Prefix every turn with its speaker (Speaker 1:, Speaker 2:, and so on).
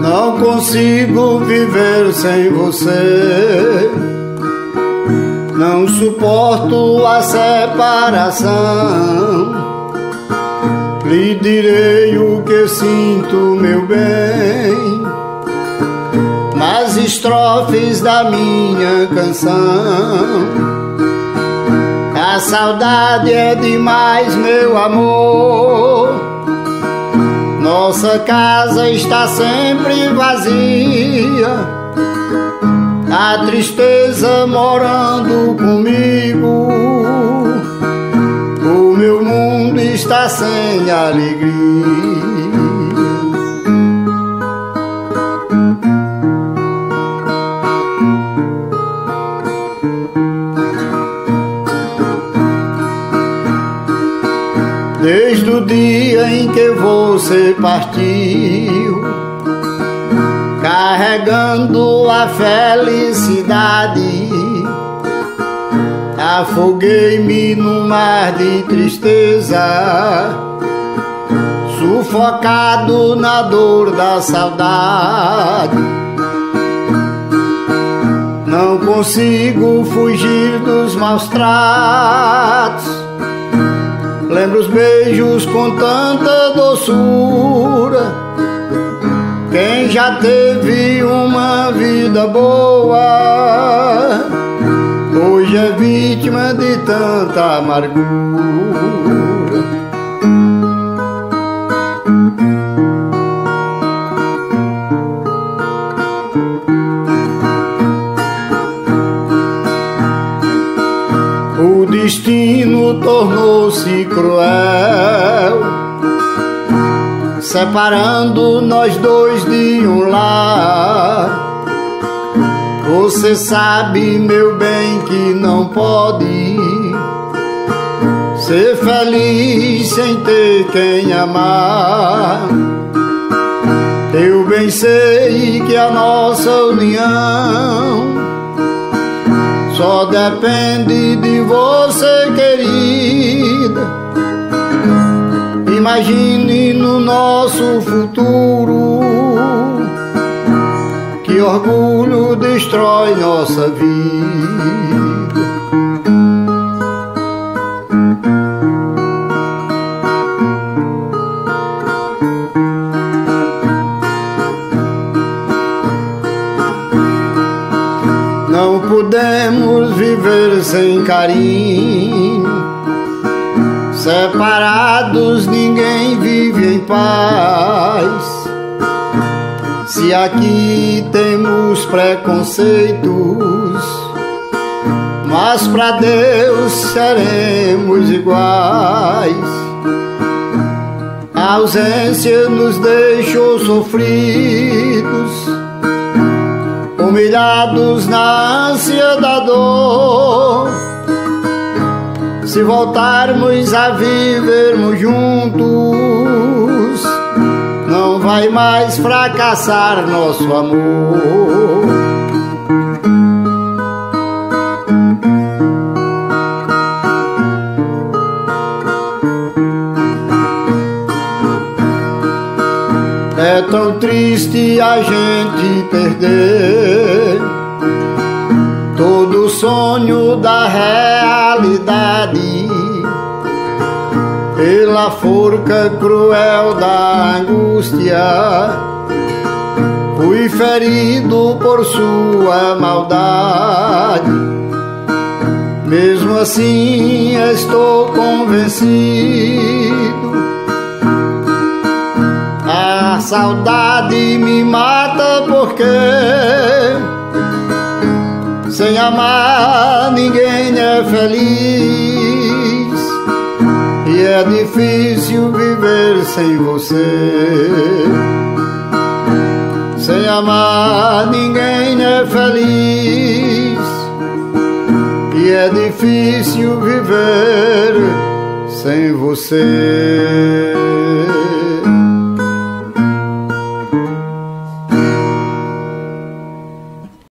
Speaker 1: Não consigo viver sem você. Não suporto a separação. Lhe direi o que sinto, meu bem, nas estrofes da minha canção. A saudade é demais, meu amor. Nossa casa está sempre vazia. A tristeza morando comigo. O meu mundo está sem alegria. Desde o dia em que você partiu, carregando a felicidade, afoguei-me no mar de tristeza, sufocado na dor da saudade. Não consigo fugir dos maus tratos Lembro os beijos com tanta doçura. Quem já teve uma vida boa, hoje é vítima de tanta amargura. Destino tornou-se cruel, separando nós dois de um lar. Você sabe, meu bem, que não pode ser feliz sem ter quem amar. Eu bem sei que a nossa união só depende de você, querida. Imagine no nosso futuro que orgulho destrói nossa vida. Viver sem carinho. Separados ninguém vive em paz. Se aqui temos preconceitos, mas para Deus seremos iguais. A ausência nos deixou sofridos humilhados na ânsia da dor. Se voltarmos a vivermos juntos, não vai mais fracassar nosso amor. Triste a gente perder todo o sonho da realidade pela forca cruel da angústia. Fui ferido por sua maldade. Mesmo assim, estou convencido saudade me mata porque sem amar ninguém é feliz e é difícil viver sem você. Sem amar ninguém é feliz e é difícil viver sem você.